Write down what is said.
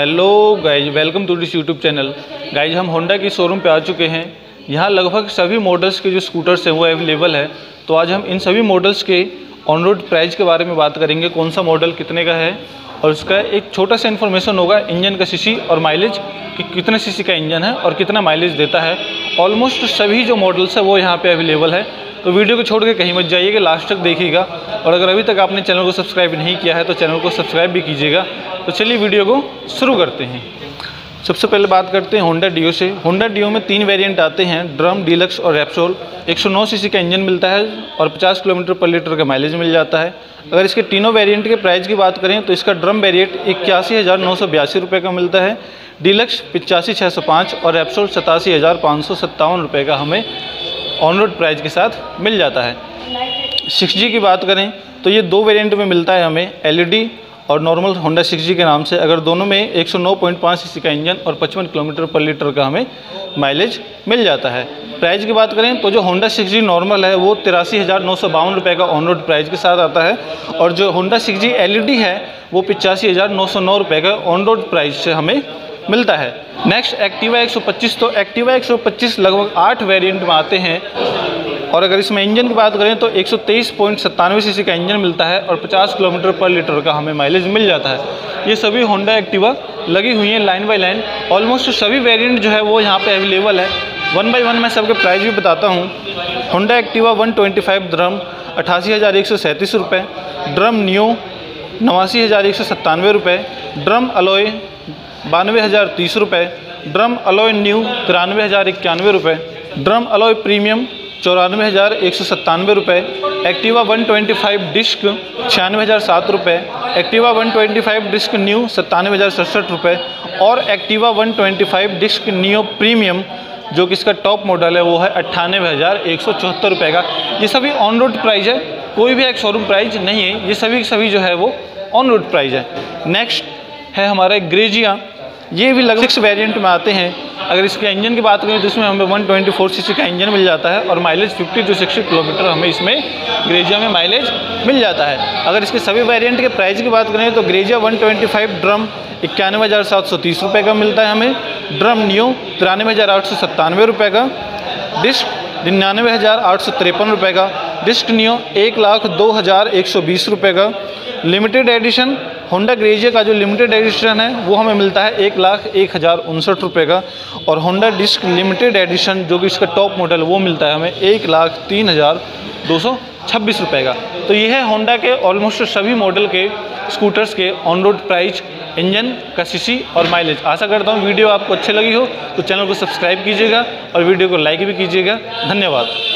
Hello guys welcome to this YouTube channel guys हम Honda की showroom पे आ चुके हैं। यहाँ लगभग सभी मॉडल्स के जो स्कूटर्स हैं, वो अवेलेबल है। तो आज हम इन सभी मॉडल्स के ऑन रोड प्राइस के बारे में बात करेंगे। कौन सा मॉडल कितने का है? और उसका एक छोटा सा इन्फॉर्मेशन होगा, इंजन का सीसी और माइलेज कि कितने सीसी का इंजन है और कितना माइलेज देता है। ऑलमोस्ट सभी जो मॉडल्स है, वो यहाँ पे अवेलेबल है। तो वीडियो को छोड़ के कहीं मत जाइएगा लास्ट तक देखिएगा। और अगर अभी तक आपने चैनल को सब्सक्राइब नहीं किया है तो चैनल को सब्सक्राइब भी कीजिएगा। तो चलिए वीडियो को शुरू करते हैं। सबसे पहले बात करते हैं होंडा डियो से। होंडा डियो में तीन वेरिएंट आते हैं ड्रम डीलक्स और रेप्सोल 109 सीसी का इंजन मिलता है और 50 किलोमीटर पर लीटर का माइलेज मिल जाता है। अगर इसके तीनों वेरिएंट के प्राइस की बात करें तो इसका ड्रम वेरिएंट इक्यासी हज़ार नौ सौ बयासी रुपये का मिलता है। डीलक्स पिचासी छः सौ पाँच और रेप्सोल सतासी हज़ार पाँच सौ सत्तावन रुपये का हमें ऑन रोड प्राइस के साथ मिल जाता है। सिक्स की बात करें तो ये दो वेरिएंट में मिलता है हमें एलईडी और नॉर्मल होंडा सिक्स के नाम से। अगर दोनों में 109.5 सीसी का इंजन और 55 किलोमीटर पर लीटर का हमें माइलेज मिल जाता है। प्राइस की बात करें तो जो होंडा सिक्स नॉर्मल है, वो तिरासी हज़ार नौ सौ बावन रुपये का ऑन रोड प्राइस के साथ आता है। और जो होंडा सिक्स जी है, वो पिचासी हज़ार नौ सौ नौ रुपये का ऑन रोड प्राइस से हमें मिलता है। नेक्स्ट एक्टिवा 125 तो एक्टिवा 125 लगभग आठ वेरिएंट में आते हैं। और अगर इसमें इंजन की बात करें तो एक सौ सीसी का इंजन मिलता है और 50 किलोमीटर पर लीटर का हमें माइलेज मिल जाता है। ये सभी होंडा एक्टिवा लगी हुई हैं लाइन बाय लाइन ऑलमोस्ट सभी वेरिएंट जो है, वो यहाँ पे अवेलेबल है। वन बाई वन मैं सबके प्राइस भी बताता हूँ। होंडा एक्टिवा 125 ड्रम अठासी हज़ार एक सौ सैंतीस ड्रम न्यू नवासी हज़ार एक सौ सत्तानवे रुपये ड्रम अलोय बानवे हज़ार तीस रुपये ड्रम अलॉय न्यू तिरानवे हज़ार इक्यानवे रुपये ड्रम अलॉय प्रीमियम चौरानवे हज़ार एक सौ सत्तानवे रुपये Activa one twenty five disc छियानवे हज़ार सात रुपये Activa one twenty five disc new सत्तानवे हज़ार सड़सठ रुपये और Activa one twenty five disc new premium, जो कि इसका टॉप मॉडल है, वो है अट्ठानवे हज़ार एक सौ चौहत्तर रुपये का। ये सभी ऑन रोड प्राइज़ है, कोई भी एक शोरूम प्राइज नहीं है, ये सभी सभी जो है वो ऑन रोड प्राइज़ है। नेक्स्ट है हमारा ग्रेजिया ये भी लगभग सिक्स वेरिएंट में आते हैं। अगर इसके इंजन की बात करें तो इसमें हमें 124 सीसी का इंजन मिल जाता है और माइलेज 50 टू 60 किलोमीटर हमें इसमें ग्रेजिया में माइलेज मिल जाता है। अगर इसके सभी वेरिएंट के प्राइस की बात करें तो ग्रेजिया 125 ड्रम इक्यानवे हज़ार सात सौ तीस रुपये का मिलता है हमें। ड्रम न्यू तिरानवे हज़ार आठ सौ सत्तानवे रुपये का। डिस्क निन्यानवे हज़ार आठ सौ तिरपन रुपये का। डिस्क न्यू एक लाख दो हज़ार एक सौ बीस रुपये का। लिमिटेड एडिशन होंडा ग्रेजिया का जो लिमिटेड एडिशन है, वो हमें मिलता है एक लाख एक हज़ार उनसठ रुपये का। और होंडा डिस्क लिमिटेड एडिशन जो कि इसका टॉप मॉडल वो मिलता है हमें एक लाख तीन हज़ार दो सौ छब्बीस रुपये का। तो ये है होंडा के ऑलमोस्ट सभी मॉडल के स्कूटर्स के ऑन रोड प्राइस इंजन का सीसी और माइलेज आशा करता हूँ वीडियो आपको अच्छी लगी हो तो चैनल को सब्सक्राइब कीजिएगा और वीडियो को लाइक भी कीजिएगा। धन्यवाद।